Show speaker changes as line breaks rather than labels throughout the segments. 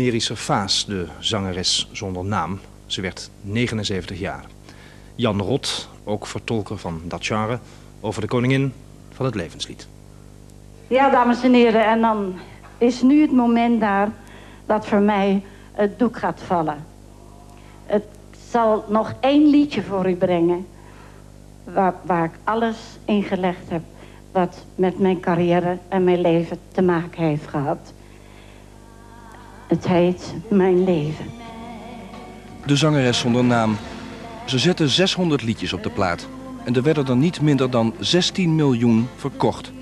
Merische Vaas, de zangeres zonder naam. Ze werd 79 jaar. Jan Rot, ook vertolker van dat over de koningin van het levenslied.
Ja, dames en heren, en dan is nu het moment daar dat voor mij het doek gaat vallen. Het zal nog één liedje voor u brengen, waar, waar ik alles in gelegd heb wat met mijn carrière en mijn leven te maken heeft gehad. Het heet Mijn Leven.
De zangeres zonder naam. Ze zette 600 liedjes op de plaat. En er werden er niet minder dan 16 miljoen verkocht.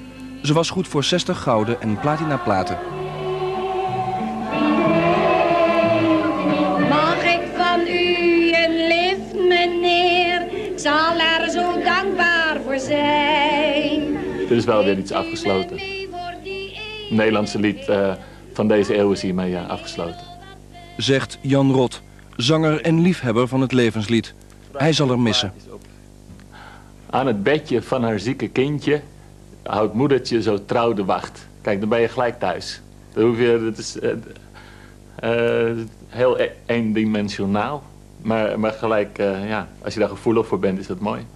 Ze was goed voor 60 gouden en platina platen.
Mag ik van u een lift, meneer? Ik zal er zo dankbaar voor zijn.
Dit is wel weer iets afgesloten. Het Nederlandse lied uh, van deze eeuw is hiermee uh, afgesloten.
Zegt Jan Rot, zanger en liefhebber van het levenslied. Hij zal er missen.
Aan het bedje van haar zieke kindje houdt moedertje zo trouw de wacht. Kijk, dan ben je gelijk thuis. Dan hoef je, dat is uh, uh, heel e eendimensionaal. Maar, maar gelijk, uh, ja, als je daar gevoelig voor bent, is dat mooi.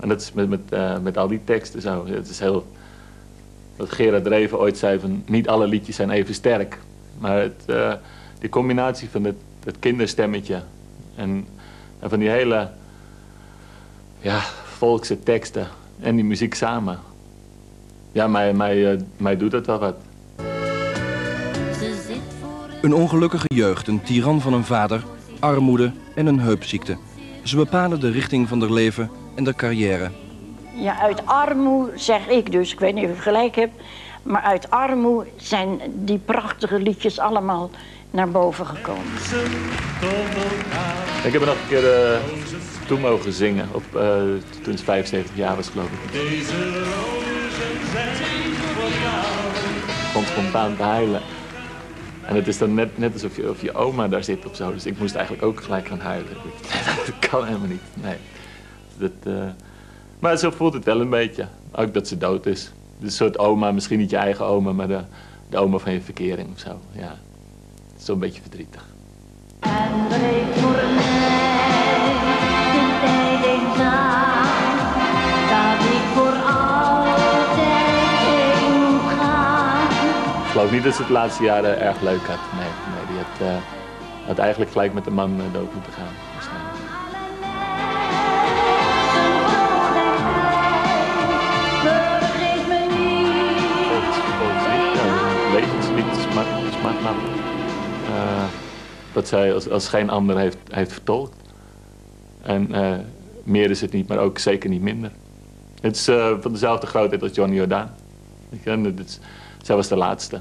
En dat is met, met, met al die teksten zo. Het is heel... Wat Gerard Dreven ooit zei van, niet alle liedjes zijn even sterk. Maar het, die combinatie van het, het kinderstemmetje en, en van die hele ja, volkse teksten en die muziek samen. Ja, mij, mij, mij doet het wel wat.
Een ongelukkige jeugd, een tiran van een vader, armoede en een heupziekte. Ze bepalen de richting van haar leven en de carrière.
Ja, uit armoede zeg ik dus, ik weet niet of ik gelijk heb... maar uit armoede zijn die prachtige liedjes allemaal naar boven gekomen.
Ik heb nog een keer uh, toe mogen zingen, op, uh, toen ze 75 jaar was geloof ik. Ik begon spontaan te huilen. En het is dan net, net alsof je, of je oma daar zit of zo. Dus ik moest eigenlijk ook gelijk gaan huilen. dat kan helemaal niet, nee. Dat, uh... Maar zo voelt het wel een beetje. Ook dat ze dood is. Dus een soort oma, misschien niet je eigen oma, maar de, de oma van je verkering of zo. Ja. Zo'n beetje verdrietig.
En breek voor mij de dat ik voor altijd heen moet gaan.
Ik geloof niet dat ze het laatste jaren erg leuk had. Nee, nee die had, uh, had eigenlijk gelijk met de man uh, dood moeten gaan. Waarschijnlijk. Dat zij als, geen ander heeft, heeft vertolkt. En uh, meer is het niet, maar ook zeker niet minder. Het is uh, van dezelfde grootheid als Johnny Jordaan. Zij was de laatste.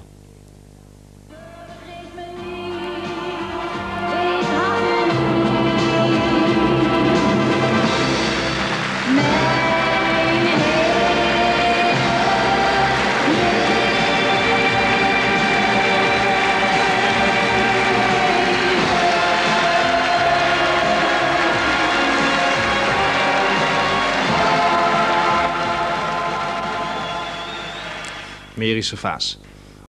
Merische Vaas.